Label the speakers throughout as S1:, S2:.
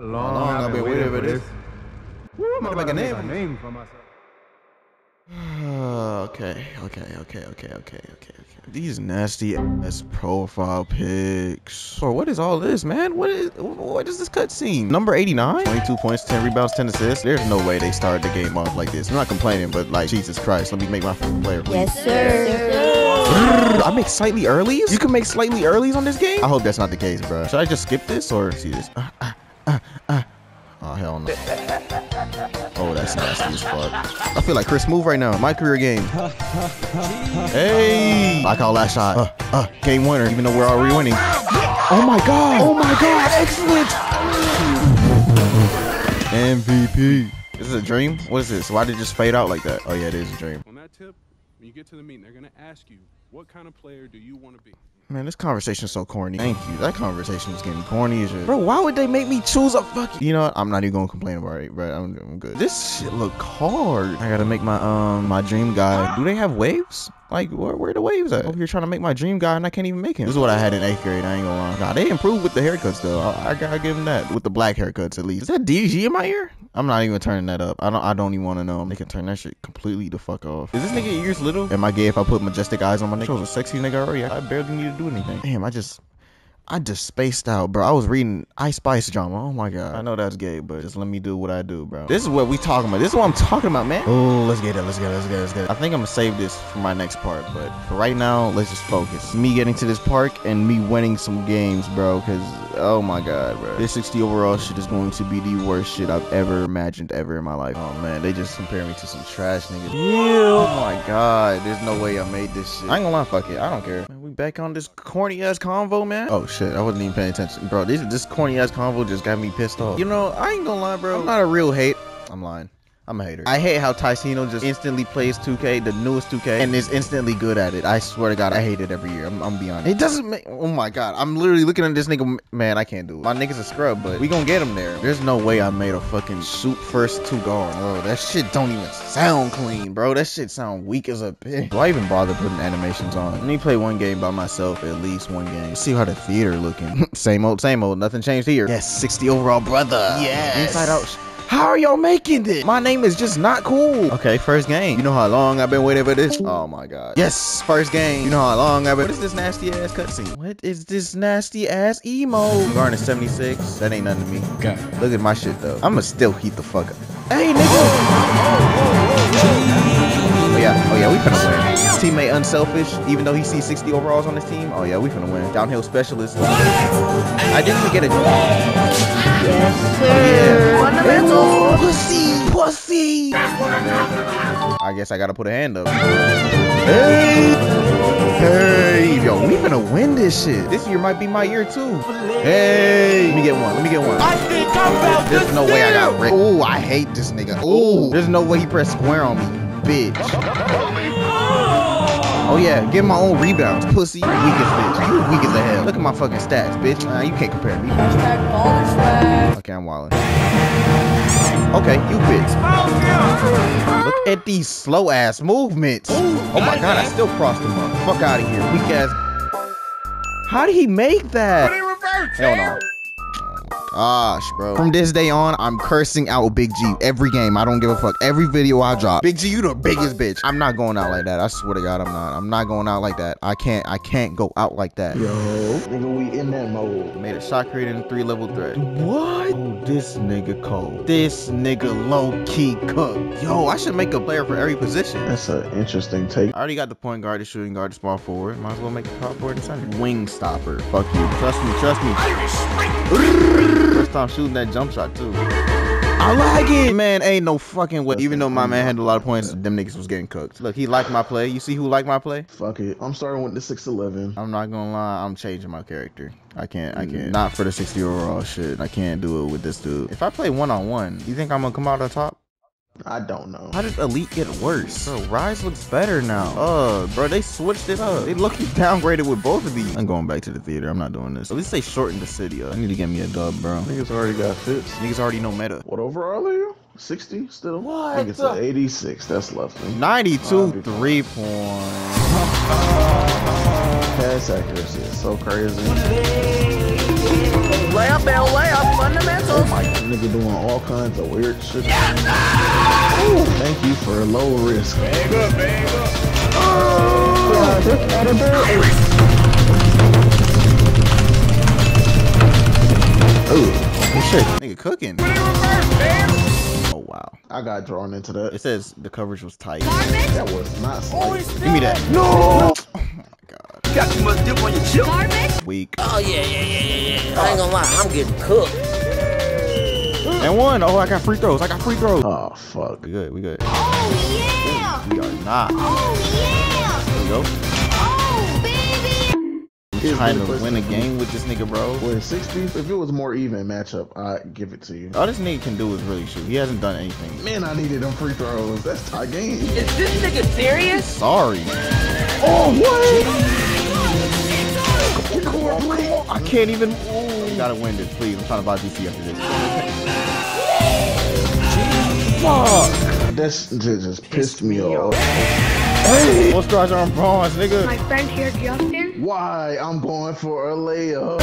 S1: Long, long I've been waiting for this. Woo, I'm gonna make a name.
S2: name for myself.
S1: okay, okay, okay, okay, okay, okay, okay. These nasty ass profile pics. Or what is all this, man? What is what is this cutscene? Number 89? 22 points, 10 rebounds, 10 assists. There's no way they started the game off like this. I'm not complaining, but like Jesus Christ, let me make my player. Please.
S3: Yes, sir.
S1: I make slightly earlies? You can make slightly earlies on this game? I hope that's not the case, bro. Should I just skip this or see this? Uh, uh, Oh, hell no. Oh, that's nasty as fuck. I feel like Chris Smoove right now. My career game. hey! I call that shot. Uh, uh, game winner, even though we're already winning. Oh my god! Oh my god! Excellent! MVP. Is this a dream? What is this? Why did it just fade out like that? Oh yeah, it is a dream.
S4: On that tip, when you get to the meeting, they're gonna ask you, what kind of player do you want to be?
S1: Man, this conversation is so corny. Thank you. That conversation is getting corny as shit. Bro, why would they make me choose a fucking... You know what? I'm not even gonna complain about it, bro. I'm, I'm good. This shit look hard. I gotta make my, um, my dream guy. Do they have waves? Like, where, where the waves at? Over here trying to make my dream guy and I can't even make him. This is what I had in 8th grade. I ain't gonna lie. Nah, they improved with the haircuts, though. I, I gotta give them that. With the black haircuts, at least. Is that DG in my ear? I'm not even turning that up. I don't I don't even want to know. They can turn that shit completely the fuck off. Is this nigga ears little? Am I gay if I put majestic eyes on my nigga? Shows a sexy nigga already. I barely need to do anything. Damn, I just I just spaced out, bro. I was reading Ice Spice drama. Oh my god. I know that's gay, but just let me do what I do, bro. This is what we talking about. This is what I'm talking about, man. Oh, let's get it. Let's get it. Let's get it. Let's get it. I think I'm gonna save this for my next part, but for right now, let's just focus. Me getting to this park and me winning some games, bro. Cause oh my god, bro. This 60 overall shit is going to be the worst shit I've ever imagined ever in my life. Oh man, they just compare me to some trash niggas. Yeah. Oh my god. There's no way I made this shit. I ain't gonna lie, fuck it. I don't care. Back on this corny ass convo, man. Oh shit, I wasn't even paying attention. Bro, this, this corny ass convo just got me pissed off. You know, I ain't gonna lie, bro. I'm not a real hate. I'm lying. I'm a hater. I hate how Tyceno just instantly plays 2K, the newest 2K, and is instantly good at it. I swear to God, I hate it every year. I'm, I'm beyond. It It doesn't make. Oh my God, I'm literally looking at this nigga. Man, I can't do it. My nigga's a scrub, but we gonna get him there. There's no way I made a fucking shoot first two guard. Oh, that shit don't even sound clean, bro. That shit sound weak as a bitch. Do I even bother putting animations on? Let me play one game by myself, at least one game. See how the theater looking. same old, same old. Nothing changed here. Yes, 60 overall, brother. Yes. Inside out. How are y'all making this? My name is just not cool. Okay, first game. You know how long I've been waiting for this? Oh my god. Yes, first game. You know how long I've been. What is this nasty ass cutscene? What is this nasty ass emo? Garnet 76. That ain't nothing to me.
S2: God.
S1: Look at my shit though. I'ma still heat the fuck up. Hey nigga. Oh yeah, oh yeah, we finna win. Teammate unselfish, even though he sees 60 overalls on his team. Oh yeah, we finna win. Downhill specialist. I didn't even get a. I guess I gotta put a hand up. Hey. Hey. Yo, we finna win this shit. This year might be my year too. Hey. Let me get one. Let me get one.
S5: I think I'm about
S1: There's no way I got Rick. Oh, I hate this nigga. Ooh. there's no way he pressed square on me, bitch. Oh, oh yeah, get my own rebounds, pussy. Weak as bitch. You weak as a hell. Look at my fucking stats, bitch. Nah, you can't compare me.
S3: Hashtag baller swag.
S1: Okay, I'm wildin'. Okay, you bitch. Look at these slow ass movements. Oh my god, I still crossed him up. Fuck out of here, weak ass. How did he make that? Hell no. Gosh, bro. From this day on, I'm cursing out Big G every game. I don't give a fuck. Every video I drop. Big G, you the biggest bitch. I'm not going out like that. I swear to God, I'm not. I'm not going out like that. I can't. I can't go out like that.
S2: Yo, nigga, we in that mode.
S1: Made a shot created in three level threat. What? Oh, this nigga cold. This nigga low key cook. Yo, I should make a player for every position.
S2: That's an interesting take.
S1: I already got the point guard, the shooting guard, the small forward. Might as well make a power forward and center. Wing stopper. Fuck you. Trust me. Trust me. Time shooting that jump shot too. I like it. Man, ain't no fucking way. Even though my man had a lot of points, them niggas was getting cooked. Look, he liked my play. You see who liked my play?
S2: Fuck it. I'm starting with the 6'11.
S1: I'm not gonna lie, I'm changing my character. I can't, I can't. Mm. Not for the 60 overall shit. I can't do it with this dude. If I play one on one, you think I'm gonna come out on top?
S2: I don't know.
S1: How did Elite get worse? Bro, Rise looks better now. Uh, bro, they switched it up. They lucky downgraded with both of these. I'm going back to the theater. I'm not doing this. At least they shortened the city up. I need to get me a dub, bro.
S2: Niggas already got fits.
S1: Niggas already know meta.
S2: What overall are you? 60 still?
S1: What
S2: I think it's
S1: the-
S2: an 86. That's lovely.
S1: 92 three point.
S2: Pass accuracy is so crazy.
S5: Layup, Bell, layup, fundamentals.
S2: Oh my nigga doing all kinds of weird shit. Ooh, thank you for a low risk.
S1: Oh shit, nigga cooking. Oh wow.
S2: I got drawn into that.
S1: It says the coverage was tight.
S2: That was not slight.
S1: Give me that. No. My god.
S5: Got too much dip on your chip.
S1: Weak.
S5: Oh, yeah, yeah, yeah, yeah, yeah. I ain't gonna lie, I'm getting cooked.
S1: And one. Oh, I got free throws. I got free throws.
S2: Oh fuck.
S1: We good. We good.
S6: Oh yeah!
S1: We are not.
S6: Oh yeah.
S1: There we go.
S6: Oh baby!
S2: Here's
S1: Trying to win a game with this nigga, bro.
S2: With 60, if it was more even matchup, I'd give it to you.
S1: All this nigga can do is really shoot. He hasn't done anything.
S2: Man, I needed them free throws. That's tie game.
S5: Is this nigga serious?
S1: Sorry.
S2: Oh,
S1: I can't even. Ooh. You gotta win this, please. I'm trying to buy VC after this. Fuck.
S2: That's just, just pissed me off.
S1: Most stars are on bronze, nigga.
S6: My friend here, Justin.
S2: Why? I'm going for a layup.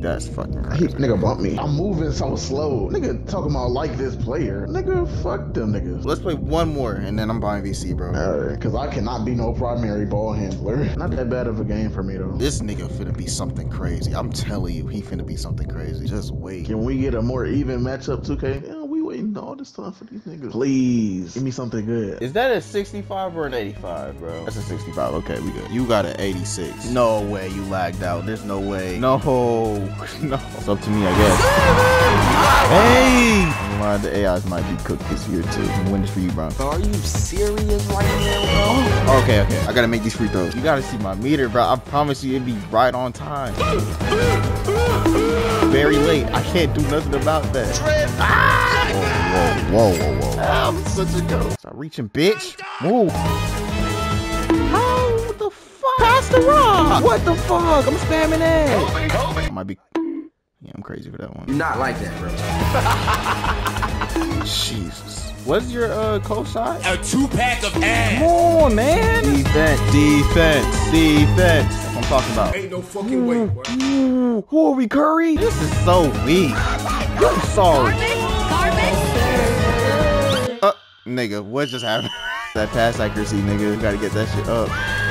S1: That's fucking
S2: He,
S1: crazy.
S2: nigga bumped me. I'm moving so slow. Nigga talking about like this player. Nigga, fuck them niggas.
S1: Let's play one more, and then I'm buying VC, bro.
S2: Alright, cause I cannot be no primary ball handler. Not that bad of a game for me though.
S1: This nigga finna be something crazy. I'm telling you, he finna be something crazy. Just wait.
S2: Can we get a more even matchup 2K? Yeah, waiting all this time for these niggas. Please, give me something good.
S1: Is that a 65 or an 85, bro? That's a 65. Okay, we good. You got an 86. No way you lagged out. There's no way. No. No. It's up to me, I guess. Hey! I'm lying, the AIs might be cooked this year, too. I'm winning for you, bro.
S5: Are you serious right now, bro?
S1: Okay, okay. I gotta make these free throws. You gotta see my meter, bro. I promise you it'd be right on time. Very late. I can't do nothing about that. Whoa, whoa, whoa, whoa, whoa. I'm such a go. Start reaching, bitch. Move. How the fuck? Pass the rock. What the fuck? I'm spamming that. I might be. Yeah, I'm crazy for that one.
S5: Not like that, bro.
S1: Jesus. What's your uh close shot?
S7: A two pack of ass.
S1: Come on, man. Defense, defense, defense. That's what I'm talking about.
S7: Ain't no fucking way, boy.
S1: Ooh, who are we, Curry? This is so weak. I'm sorry. garbage Uh, nigga, what just happened? that pass accuracy, nigga. You gotta get that shit up.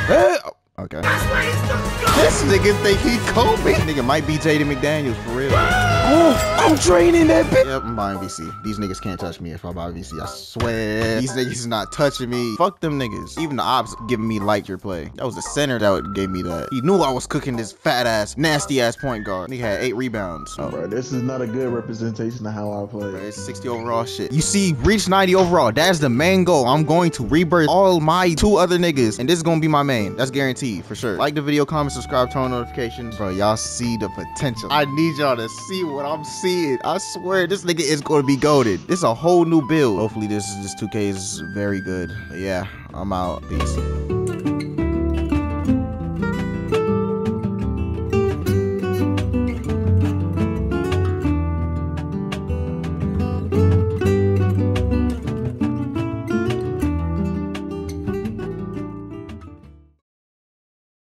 S1: Eh, oh, Okay. This nigga think he Kobe. Nigga might be Jaden McDaniels for real. Oh, I'm draining that bitch. Yep, I'm buying VC. These niggas can't touch me if I buy VC. I swear. These niggas is not touching me. Fuck them niggas. Even the ops giving me like your play. That was the center that gave me that. He knew I was cooking this fat ass, nasty ass point guard. He had eight rebounds. Oh,
S2: Bro, this is not a good representation of how I play.
S1: It's 60 overall shit. You see, reach 90 overall. That's the main goal. I'm going to rebirth all my two other niggas, and this is gonna be my main. That's guaranteed for sure. Like the video, comment, subscribe, turn on notifications. Bro, y'all see the potential. I need y'all to see what I'm seeing. I swear, this nigga is gonna be goaded. This is a whole new build. Hopefully, this this 2K is very good. But yeah, I'm out. Peace.